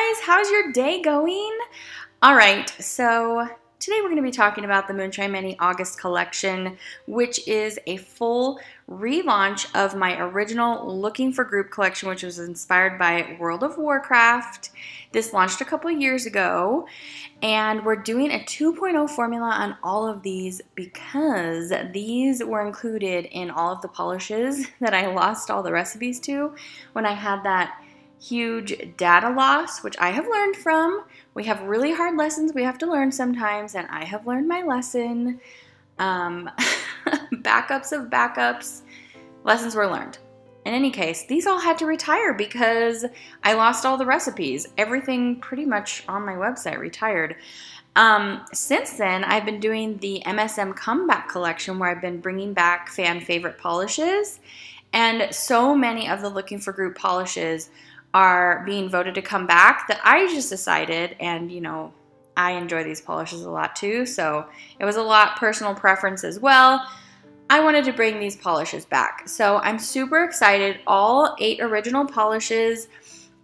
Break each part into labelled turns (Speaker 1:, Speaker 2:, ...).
Speaker 1: guys, how's your day going? All right, so today we're going to be talking about the Moonshine Mani August collection, which is a full relaunch of my original Looking for Group collection, which was inspired by World of Warcraft. This launched a couple years ago, and we're doing a 2.0 formula on all of these because these were included in all of the polishes that I lost all the recipes to when I had that huge data loss, which I have learned from. We have really hard lessons we have to learn sometimes, and I have learned my lesson. Um, backups of backups, lessons were learned. In any case, these all had to retire because I lost all the recipes. Everything pretty much on my website retired. Um, since then, I've been doing the MSM Comeback Collection where I've been bringing back fan favorite polishes. And so many of the Looking for Group polishes are being voted to come back that I just decided, and you know, I enjoy these polishes a lot too, so it was a lot personal preference as well. I wanted to bring these polishes back. So I'm super excited. All eight original polishes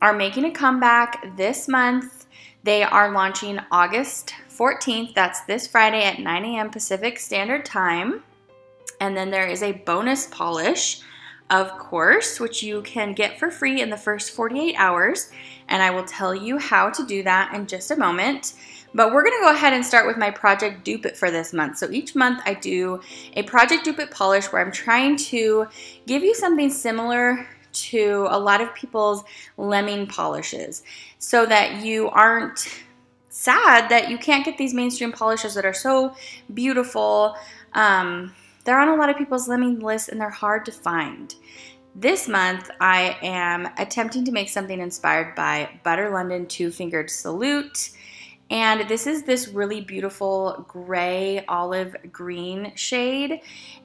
Speaker 1: are making a comeback this month. They are launching August 14th. That's this Friday at 9 a.m. Pacific Standard Time. And then there is a bonus polish of course, which you can get for free in the first 48 hours. And I will tell you how to do that in just a moment. But we're gonna go ahead and start with my Project Dupe It for this month. So each month I do a Project Dupe It polish where I'm trying to give you something similar to a lot of people's lemming polishes so that you aren't sad that you can't get these mainstream polishes that are so beautiful. Um, they're on a lot of people's lemming lists and they're hard to find. This month, I am attempting to make something inspired by Butter London Two Fingered Salute. And this is this really beautiful gray olive green shade.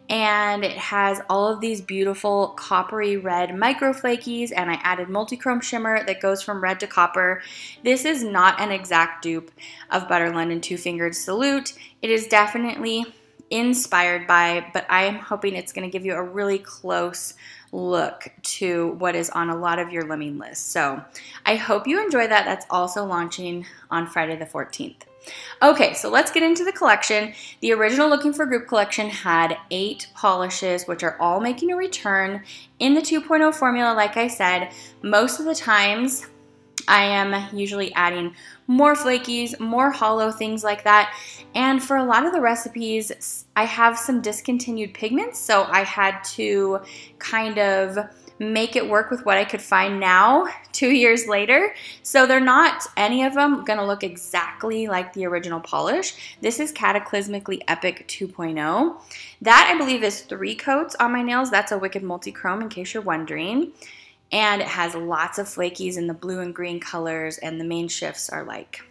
Speaker 1: And it has all of these beautiful coppery red micro flakies. And I added multichrome shimmer that goes from red to copper. This is not an exact dupe of Butter London Two Fingered Salute. It is definitely inspired by, but I am hoping it's going to give you a really close look to what is on a lot of your lemming lists. So I hope you enjoy that. That's also launching on Friday the 14th. Okay, so let's get into the collection. The original Looking for Group collection had eight polishes, which are all making a return in the 2.0 formula. Like I said, most of the times I am usually adding more flakies, more hollow, things like that. And for a lot of the recipes, I have some discontinued pigments, so I had to kind of make it work with what I could find now, two years later. So they're not, any of them, gonna look exactly like the original polish. This is Cataclysmically Epic 2.0. That, I believe, is three coats on my nails. That's a Wicked Multi-Chrome, in case you're wondering and it has lots of flakies in the blue and green colors and the main shifts are like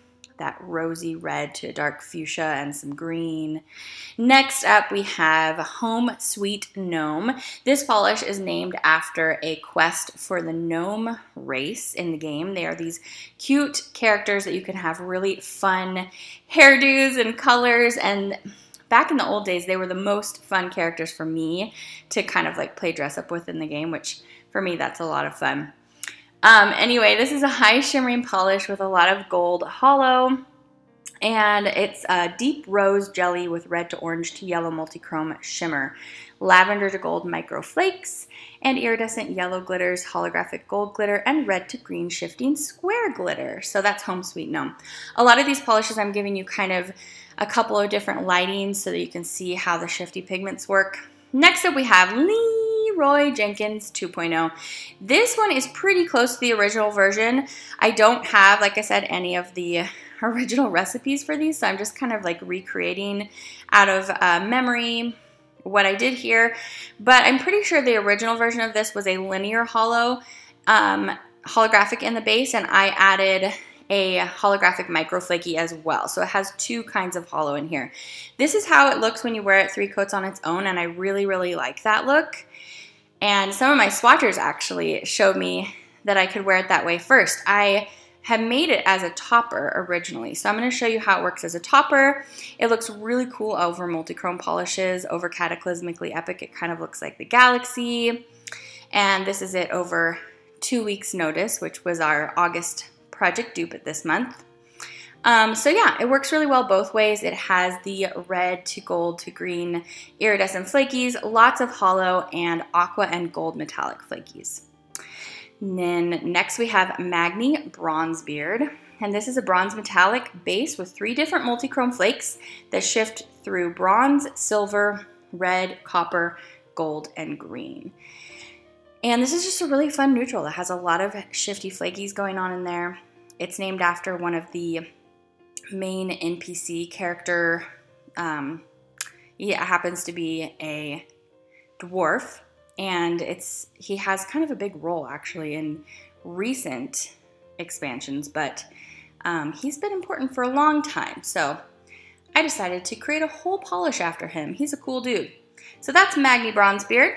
Speaker 1: that rosy red to dark fuchsia and some green. Next up we have Home Sweet Gnome. This polish is named after a quest for the gnome race in the game. They are these cute characters that you can have really fun hairdos and colors and back in the old days they were the most fun characters for me to kind of like play dress up with in the game which for me, that's a lot of fun. Um, anyway, this is a high shimmering polish with a lot of gold hollow. And it's a deep rose jelly with red to orange to yellow multichrome shimmer, lavender to gold micro flakes, and iridescent yellow glitters, holographic gold glitter, and red to green shifting square glitter. So that's Home Sweet Gnome. A lot of these polishes I'm giving you kind of a couple of different lightings so that you can see how the shifty pigments work. Next up we have Roy Jenkins 2.0. This one is pretty close to the original version. I don't have, like I said, any of the original recipes for these, so I'm just kind of like recreating out of uh, memory what I did here. But I'm pretty sure the original version of this was a linear hollow um, holographic in the base, and I added a holographic microflaky as well. So it has two kinds of hollow in here. This is how it looks when you wear it three coats on its own, and I really, really like that look. And some of my swatchers actually showed me that I could wear it that way first. I have made it as a topper originally. So I'm going to show you how it works as a topper. It looks really cool over multi-chrome polishes, over Cataclysmically Epic. It kind of looks like the Galaxy. And this is it over two weeks notice, which was our August Project Dupe this month. Um, so yeah, it works really well both ways. It has the red to gold to green iridescent flakies, lots of hollow, and aqua and gold metallic flakies. And then next we have Magni Bronzebeard. And this is a bronze metallic base with three different multi-chrome flakes that shift through bronze, silver, red, copper, gold, and green. And this is just a really fun neutral that has a lot of shifty flakies going on in there. It's named after one of the main NPC character. Um, he happens to be a dwarf, and it's he has kind of a big role actually in recent expansions, but um, he's been important for a long time. So I decided to create a whole polish after him. He's a cool dude. So that's Magni Bronzebeard.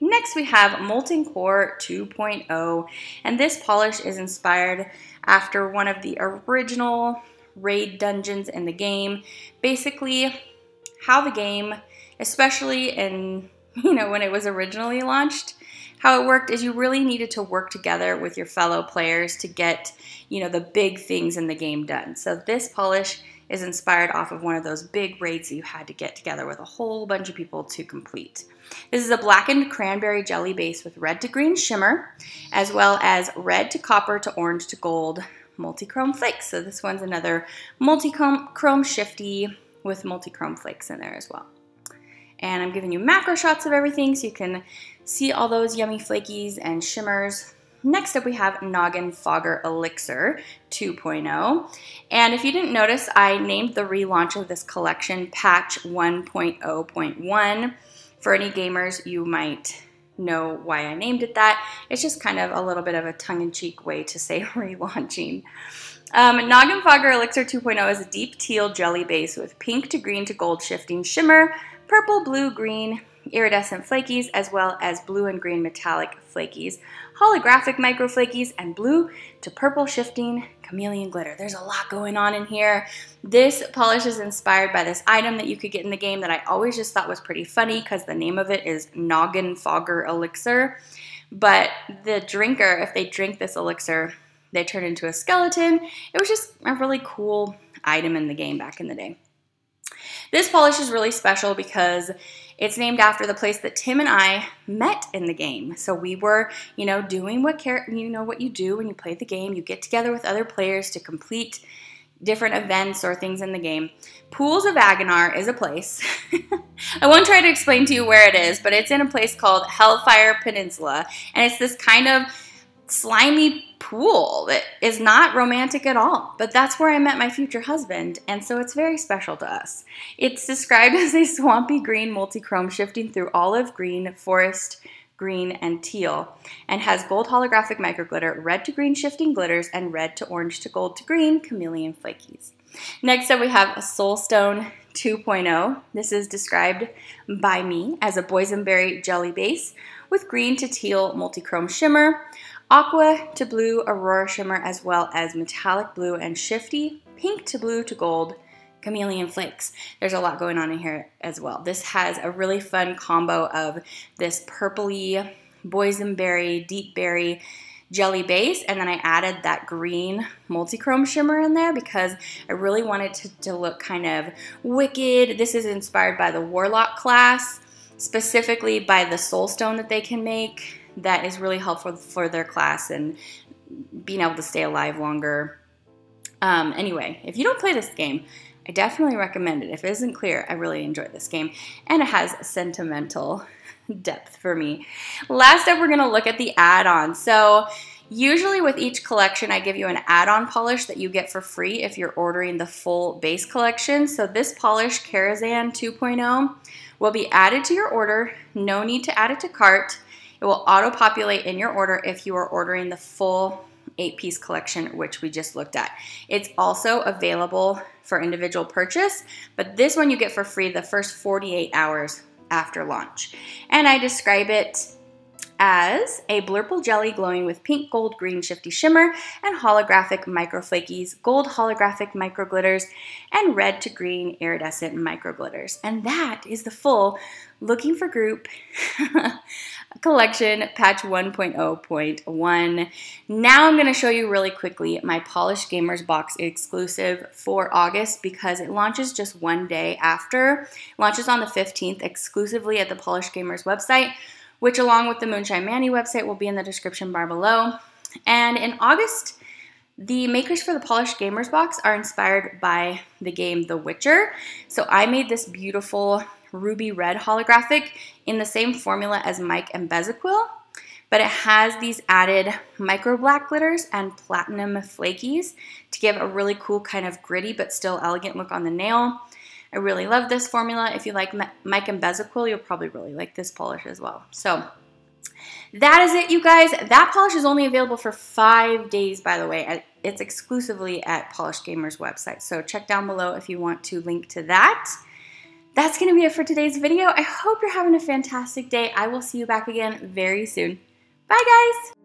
Speaker 1: Next we have Molten Core 2.0, and this polish is inspired after one of the original raid dungeons in the game. Basically, how the game, especially in, you know, when it was originally launched, how it worked is you really needed to work together with your fellow players to get, you know, the big things in the game done. So this polish is inspired off of one of those big raids that you had to get together with a whole bunch of people to complete. This is a blackened cranberry jelly base with red to green shimmer, as well as red to copper to orange to gold multi-chrome flakes. So this one's another multi-chrome shifty with multi-chrome flakes in there as well. And I'm giving you macro shots of everything so you can see all those yummy flakies and shimmers. Next up we have Noggenfogger Elixir 2.0. And if you didn't notice, I named the relaunch of this collection Patch 1.0.1. For any gamers, you might know why I named it that. It's just kind of a little bit of a tongue-in-cheek way to say relaunching. Um, Noggenfogger Elixir 2.0 is a deep teal jelly base with pink to green to gold shifting shimmer, purple, blue, green, iridescent flakies, as well as blue and green metallic flakies, holographic micro flakies, and blue to purple shifting chameleon glitter. There's a lot going on in here. This polish is inspired by this item that you could get in the game that I always just thought was pretty funny because the name of it is Noggenfogger Elixir. But the drinker, if they drink this elixir, they turn into a skeleton. It was just a really cool item in the game back in the day. This polish is really special because it's named after the place that Tim and I met in the game. So we were, you know, doing what you know what you do when you play the game. You get together with other players to complete different events or things in the game. Pools of Aggonar is a place. I won't try to explain to you where it is, but it's in a place called Hellfire Peninsula, and it's this kind of slimy pool that is not romantic at all. But that's where I met my future husband, and so it's very special to us. It's described as a swampy green multi-chrome shifting through olive green, forest green, and teal, and has gold holographic microglitter, red to green shifting glitters, and red to orange to gold to green chameleon flakies. Next up we have a Soulstone 2.0. This is described by me as a boysenberry jelly base with green to teal multi-chrome shimmer, aqua to blue aurora shimmer as well as metallic blue and shifty, pink to blue to gold, chameleon flakes. There's a lot going on in here as well. This has a really fun combo of this purpley boysenberry, deep berry jelly base and then I added that green multi-chrome shimmer in there because I really wanted to, to look kind of wicked. This is inspired by the Warlock class, specifically by the soul stone that they can make that is really helpful for their class and being able to stay alive longer. Um, anyway, if you don't play this game, I definitely recommend it. If it isn't clear, I really enjoy this game. And it has sentimental depth for me. Last up, we're going to look at the add-on. So usually with each collection, I give you an add-on polish that you get for free if you're ordering the full base collection. So this polish, Karazhan 2.0, will be added to your order. No need to add it to cart. It will auto-populate in your order if you are ordering the full eight-piece collection, which we just looked at. It's also available for individual purchase, but this one you get for free the first 48 hours after launch. And I describe it as a blurple jelly glowing with pink, gold, green shifty shimmer and holographic micro flakies, gold holographic micro glitters, and red to green iridescent micro glitters. And that is the full Looking for Group collection patch 1.0.1. Now I'm going to show you really quickly my Polished Gamers box exclusive for August because it launches just one day after. It launches on the 15th exclusively at the Polished Gamers website, which along with the Moonshine Mani website will be in the description bar below. And in August, the makers for the Polished Gamers box are inspired by the game The Witcher. So I made this beautiful ruby red holographic in the same formula as Mike and Bezequel, but it has these added micro black glitters and platinum flakies to give a really cool kind of gritty but still elegant look on the nail. I really love this formula. If you like Mike and Bezequel, you'll probably really like this polish as well. So that is it, you guys. That polish is only available for five days, by the way. It's exclusively at Polish Gamer's website. So check down below if you want to link to that. That's going to be it for today's video. I hope you're having a fantastic day. I will see you back again very soon. Bye, guys.